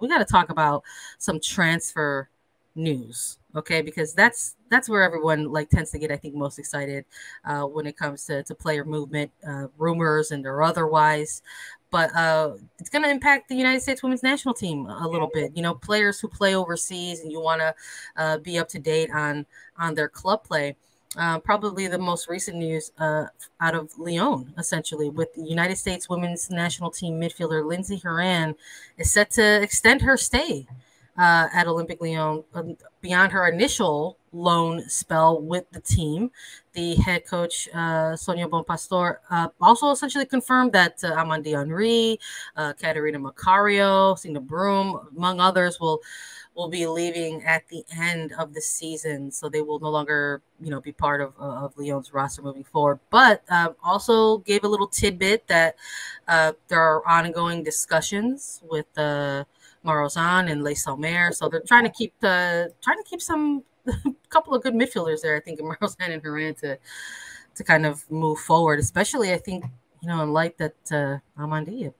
we got to talk about some transfer news okay? Because that's that's where everyone like tends to get i think most excited uh, when it comes to, to player movement uh, rumors and or otherwise. But uh, it's going to impact the united states women's national team a little bit. You know players who play overseas and you want to uh, be up to date on on their club play uh, probably the most recent news uh, out of Lyon, essentially, with the United States women's national team midfielder Lindsey Horan is set to extend her stay uh, at Olympique Lyon um, beyond her initial loan spell with the team. The head coach, uh, Sonia Bompastor, uh, also essentially confirmed that uh, Amandine Henry, uh, Catarina Macario, Signe Bruun, among others, will will be leaving at the end of the season, so they will no longer, you know, be part of of Lyon's roster moving forward. But uh, also gave a little tidbit that uh, there are ongoing discussions with the. Uh, Marozsán and Le Sommer. So they're trying to keep the trying to keep some couple of good midfielders there. I think in Marozsán and Horan to to kind of move forward, especially I think you know in light that uh, Amandi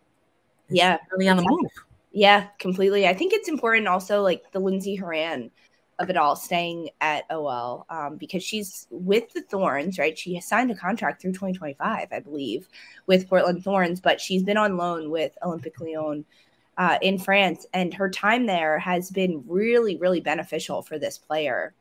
yeah really on the move. Yeah, completely. I think it's important also like the Lindsey Horan of it all staying at OL um, because she's with the Thorns, right? She has signed a contract through 2025, I believe, with Portland Thorns, but she's been on loan with Olympique Lyon uh, in France, and her time there has been really, really beneficial for this player.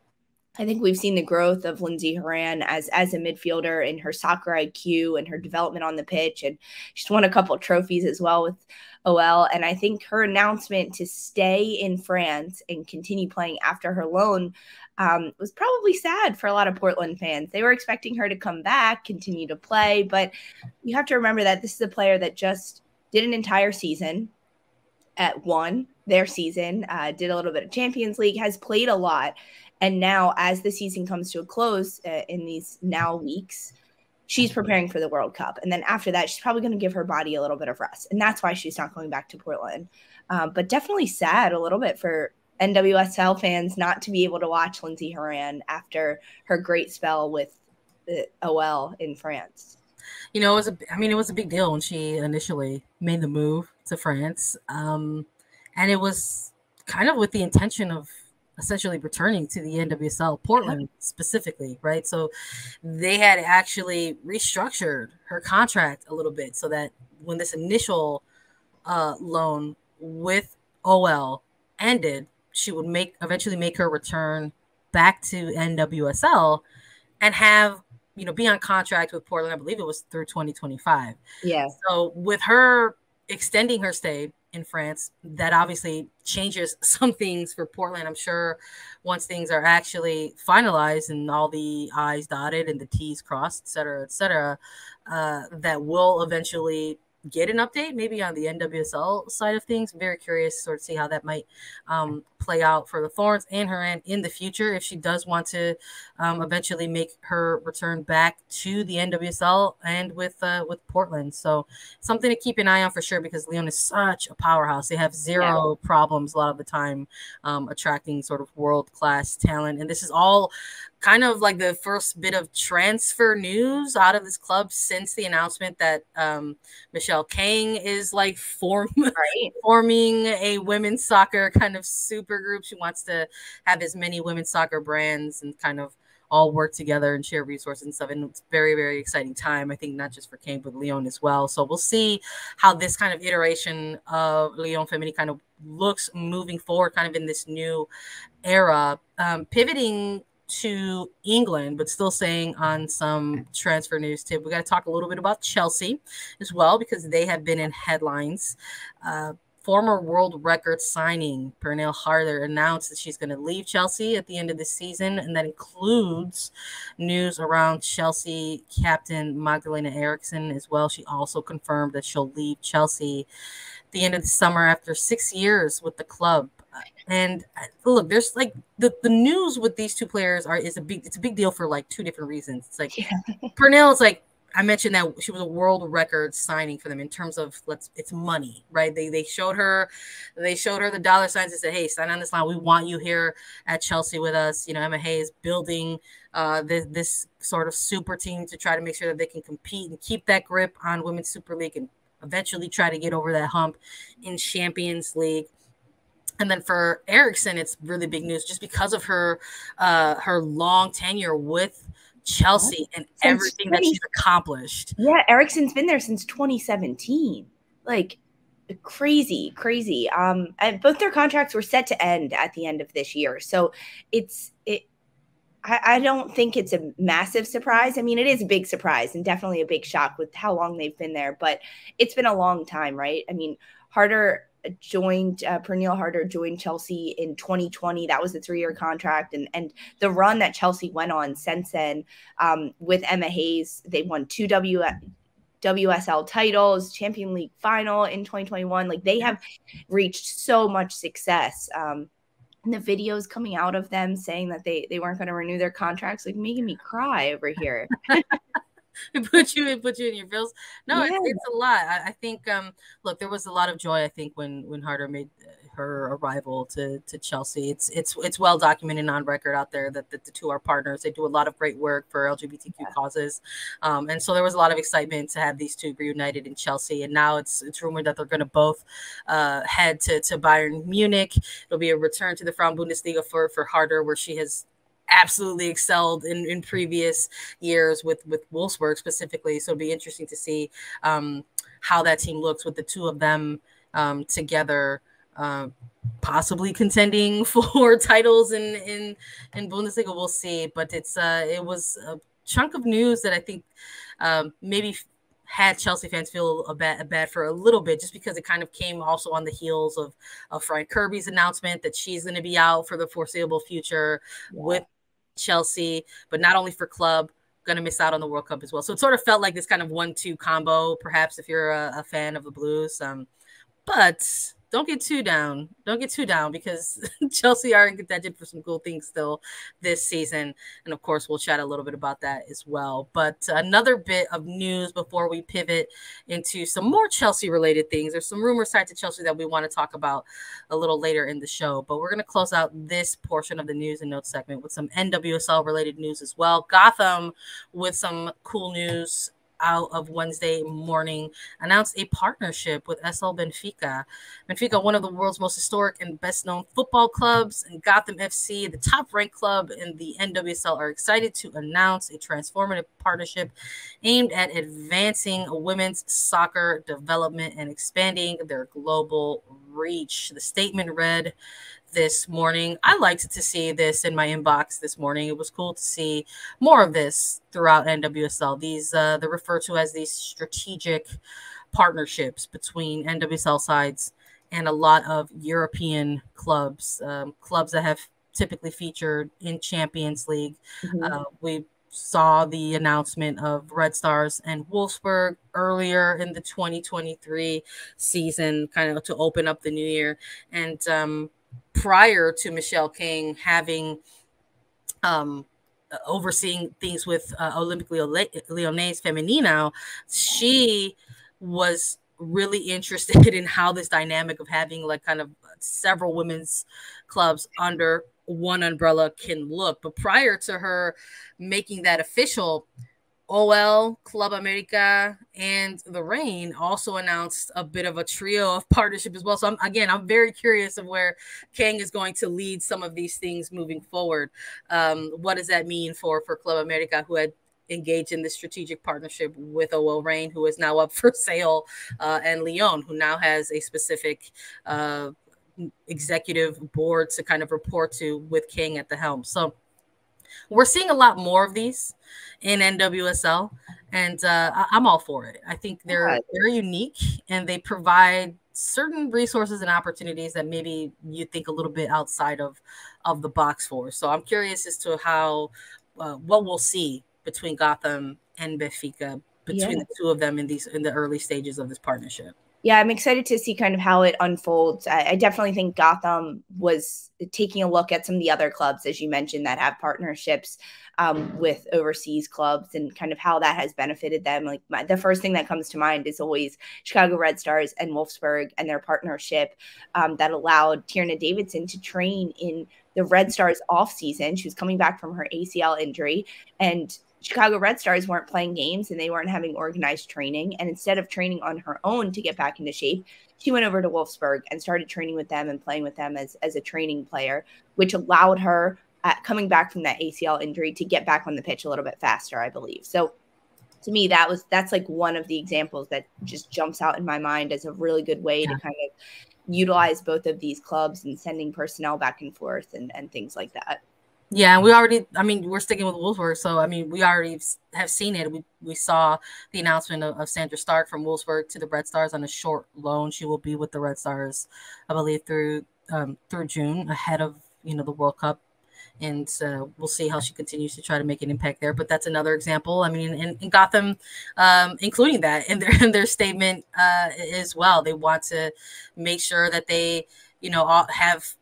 I think we've seen the growth of Lindsey Horan as as a midfielder in her soccer IQ and her development on the pitch, and she's won a couple trophies as well with OL. And I think her announcement to stay in France and continue playing after her loan um, was probably sad for a lot of Portland fans. They were expecting her to come back, continue to play, but you have to remember that this is a player that just did an entire season at one their season, uh, did a little bit of Champions League, has played a lot. And now, as the season comes to a close uh, in these now weeks, she's preparing for the World Cup. And then after that, she's probably going to give her body a little bit of rest. And that's why she's not going back to Portland. Uh, but definitely sad a little bit for NWSL fans not to be able to watch Lindsey Horan after her great spell with the OL in France. You know, it was a, I mean, it was a big deal when she initially made the move to France. Um, and it was kind of with the intention of essentially returning to the NWSL, Portland specifically, right? So they had actually restructured her contract a little bit so that when this initial uh, loan with OL ended, she would make eventually make her return back to NWSL and have you know be on contract with Portland. I believe it was through 2025. Yeah. So with her extending her stay in France. That obviously changes some things for Portland. I'm sure once things are actually finalized and all the I's dotted and the T's crossed, et cetera, et cetera, uh, that will eventually get an update maybe on the NWSL side of things. Very curious to sort of see how that might um, play out for the Thorns and her and in the future if she does want to um, eventually make her return back to the NWSL and with uh, with Portland. So something to keep an eye on for sure because Lyon is such a powerhouse. They have zero yeah. problems a lot of the time um, attracting sort of world class talent, and this is all kind of like the first bit of transfer news out of this club since the announcement that um, Michelle Kang is like form right. forming a women's soccer kind of super group. She wants to have as many women's soccer brands and kind of all work together and share resources and stuff. And it's very, very exciting time. I think not just for Kang, but Lyon as well. So we'll see how this kind of iteration of Lyon Femini kind of looks moving forward, kind of in this new era. Um, pivoting to England, but still saying on some transfer news tip, we got to talk a little bit about Chelsea as well because they have been in headlines. Uh, former world record signing Pernille Harder announced that she's going to leave Chelsea at the end of the season, and that includes news around Chelsea captain Magdalena Eriksson as well. She also confirmed that she'll leave Chelsea at the end of the summer after six years with the club. And uh, look, there's like the, the news with these two players are is a big it's a big deal for like two different reasons. It's like yeah. Pernille is like I mentioned that she was a world record signing for them in terms of let's it's money, right? They they showed her they showed her the dollar signs and said, Hey, sign on this line. We want you here at Chelsea with us. You know, Emma Hayes building uh this this sort of super team to try to make sure that they can compete and keep that grip on women's super league and eventually try to get over that hump in Champions League And then for Eriksson, it's really big news just because of her uh, her long tenure with Chelsea and since everything 20, that she's accomplished. Yeah, Eriksson's been there since 2017. Like crazy, crazy. Um, and both their contracts were set to end at the end of this year, so it's it. I, I don't think it's a massive surprise. I mean, it is a big surprise and definitely a big shock with how long they've been there, but it's been a long time, right? I mean, Harder joined uh, Pernille Harder joined Chelsea in 2020. That was a three-year contract, and and the run that Chelsea went on since then um, with Emma Hayes, they won two W. WSL titles, Champion League final in 2021. Like they have reached so much success. Um, and the videos coming out of them saying that they they weren't going to renew their contracts, like making me cry over here. it put you it put you in your feels. No, yeah. it's, it's, a lot. I, I, think um look, there was a lot of joy, I think, when when Harder made her arrival to to Chelsea. It's it's it's well documented on record out there that, that the two are partners. They do a lot of great work for LGBTQ yeah. causes. Um, and so there was a lot of excitement to have these two reunited in Chelsea. And now it's it's rumored that they're gonna both uh, head to, to Bayern Munich. It'll be a return to the Frauen Bundesliga for for Harder, where she has absolutely excelled in, in previous years with with Wolfsburg specifically. So it'd be interesting to see um, how that team looks with the two of them um, together, uh, possibly contending for titles in in in Bundesliga. We'll see, but it's uh, it was a chunk of news that I think um, maybe had Chelsea fans feel a bad, a bad for a little bit, just because it kind of came also on the heels of, of Fran Kirby's announcement that she's going to be out for the foreseeable future yeah. with Chelsea, but not only for club, going to miss out on the World Cup as well. So it sort of felt like this kind of one-two combo, perhaps if you're a, a fan of the Blues. Um, but don't get too down. Don't get too down because Chelsea are in contention for some cool things still this season. And of course, we'll chat a little bit about that as well. But another bit of news before we pivot into some more Chelsea related things. There's some rumors tied to Chelsea that we want to talk about a little later in the show. But we're going to close out this portion of the news and notes segment with some NWSL related news as well. Gotham with some cool news out of Wednesday morning announced a partnership with SL Benfica. Benfica, one of the world's most historic and best known football clubs, and Gotham FC, the top ranked club in the NWSL, are excited to announce a transformative partnership aimed at advancing women's soccer development and expanding their global reach. The statement read, this morning. I liked to see this in my inbox this morning. It was cool to see more of this throughout NWSL. These uh, they're referred to as these strategic partnerships between NWSL sides and a lot of European clubs, um, clubs that have typically featured in Champions League. Mm-hmm. Uh, we saw the announcement of Red Stars and Wolfsburg earlier in the 2023 season, kind of to open up the new year. And um, prior to Michelle King having um, overseeing things with uh, Olympique Lyonnais Femenino, she was really interested in how this dynamic of having like kind of several women's clubs under one umbrella can look. But prior to her making that official, OL, Club America, and the Reign also announced a bit of a trio of partnership as well. So I'm, again, I'm very curious of where Kang is going to lead some of these things moving forward. Um, what does that mean for for Club America, who had engaged in this strategic partnership with OL Reign, who is now up for sale, uh, and Lyon, who now has a specific uh, executive board to kind of report to with King at the helm. So we're seeing a lot more of these in NWSL, and uh, I- am all for it. I think they're very unique and they provide certain resources and opportunities that maybe you think a little bit outside of of the box for. So I'm curious as to how uh, what we'll see between Gotham and Benfica between yeah. the two of them in these in the early stages of this partnership yeah, I'm excited to see kind of how it unfolds. I, I, definitely think Gotham was taking a look at some of the other clubs, as you mentioned, that have partnerships um, with overseas clubs and kind of how that has benefited them. Like my, the first thing that comes to mind is always Chicago Red Stars and Wolfsburg and their partnership um, that allowed Tierna Davidson to train in the Red Stars off season. She was coming back from her ACL injury and Chicago Red Stars weren't playing games and they weren't having organized training. And instead of training on her own to get back into shape, she went over to Wolfsburg and started training with them and playing with them as, as a training player, which allowed her, uh, coming back from that ACL injury, to get back on the pitch a little bit faster, I believe. So to me, that was that's like one of the examples that just jumps out in my mind as a really good way yeah. to kind of utilize both of these clubs and sending personnel back and forth and, and things like that. Yeah, we already. I mean, we're sticking with Wolfsburg, so I mean, we already have seen it. We we saw the announcement of, of, Sandra Starke from Wolfsburg to the Red Stars on a short loan. She will be with the Red Stars, I believe, through um, through June, ahead of you know the World Cup, and uh, we'll see how she continues to try to make an impact there. But that's another example. I mean, in, in Gotham, um, including that in their in their statement uh, as well, they want to make sure that they you know have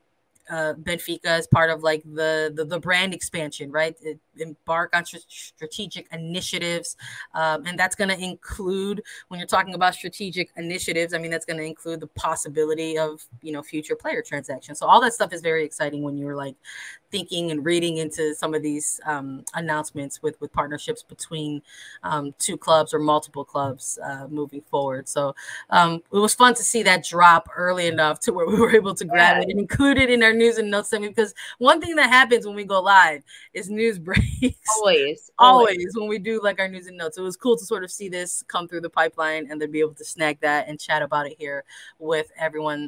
uh, Benfica as part of like the, the, the brand expansion, right? It, embark on strategic initiatives, um, and that's going to include when you're talking about strategic initiatives. I mean, that's going to include the possibility of you know future player transactions. So all that stuff is very exciting when you're like thinking and reading into some of these um, announcements with with partnerships between um, two clubs or multiple clubs uh, moving forward. So um, it was fun to see that drop early enough to where we were able to grab yeah. it and include it in our news and notes segment because one thing that happens when we go live is news breaks. Always, always, always when we do like our news and notes. It was cool to sort of see this come through the pipeline and then be able to snag that and chat about it here with everyone